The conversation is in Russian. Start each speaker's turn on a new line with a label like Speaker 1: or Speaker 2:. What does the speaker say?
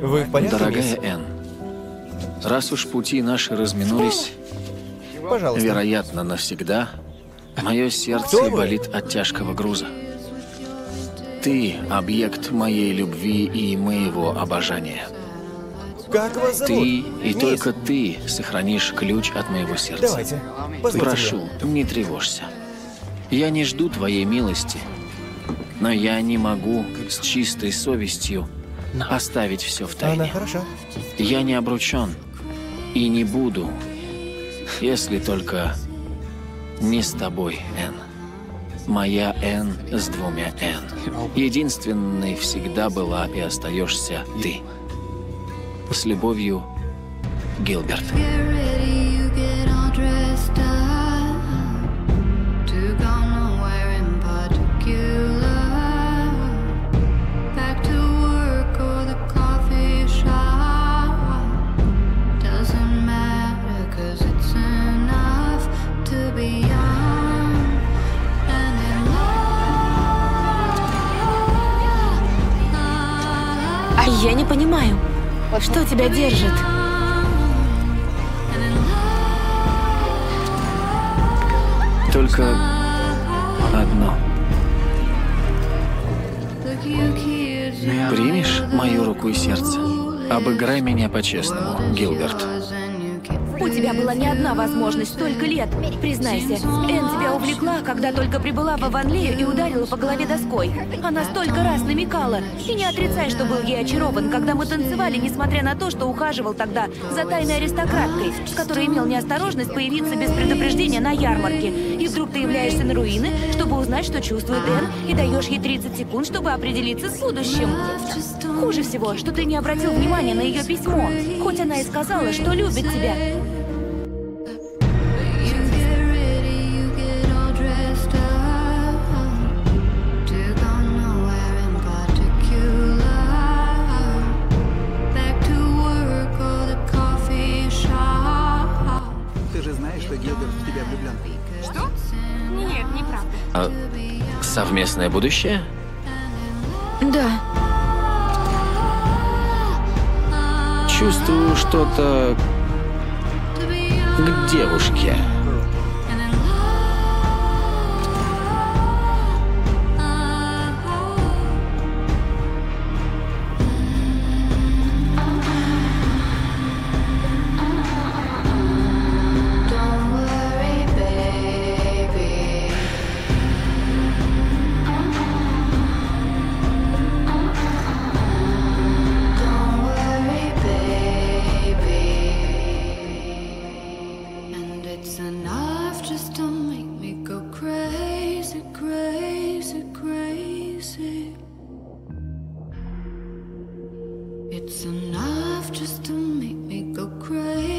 Speaker 1: Вы в порядке,
Speaker 2: Дорогая
Speaker 1: мисс?
Speaker 2: Энн, раз уж пути наши разминулись,
Speaker 1: Пожалуйста.
Speaker 2: вероятно, навсегда, мое сердце болит от тяжкого груза. Ты — объект моей любви и моего обожания.
Speaker 1: Как вас зовут?
Speaker 2: Ты и
Speaker 1: Мисс,
Speaker 2: только ты сохранишь ключ от моего сердца.
Speaker 1: Давайте. Позовите
Speaker 2: Прошу,
Speaker 1: меня.
Speaker 2: не тревожься. Я не жду твоей милости, но я не могу с чистой совестью оставить все в
Speaker 1: Она
Speaker 2: тайне.
Speaker 1: хороша.
Speaker 2: Я не обручен и не буду, если только не с тобой, Энн. Моя Энн с двумя Энн. Единственной всегда была и остаешься ты. С любовью, Гилберт.
Speaker 3: Я не понимаю, что тебя держит?
Speaker 2: Только одно. Примешь мою руку и сердце? Обыграй меня по-честному, Гилберт.
Speaker 3: У тебя была не одна возможность столько лет. Признайся, Энн тебя увлекла, когда только прибыла в Аванлею и ударила по голове доской. Она столько раз намекала. И не отрицай, что был ей очарован, когда мы танцевали, несмотря на то, что ухаживал тогда за тайной аристократкой, который имел неосторожность появиться без предупреждения на ярмарке. И вдруг ты являешься на руины, чтобы узнать, что чувствует Энн, и даешь ей 30 секунд, чтобы определиться с будущим. Хуже всего, что ты не обратил внимания на ее письмо, хоть она и сказала, что любит тебя.
Speaker 2: А совместное будущее?
Speaker 3: Да.
Speaker 2: Чувствую что-то к девушке.
Speaker 4: It's enough just to make me go crazy, crazy, crazy. It's enough just to make me go crazy.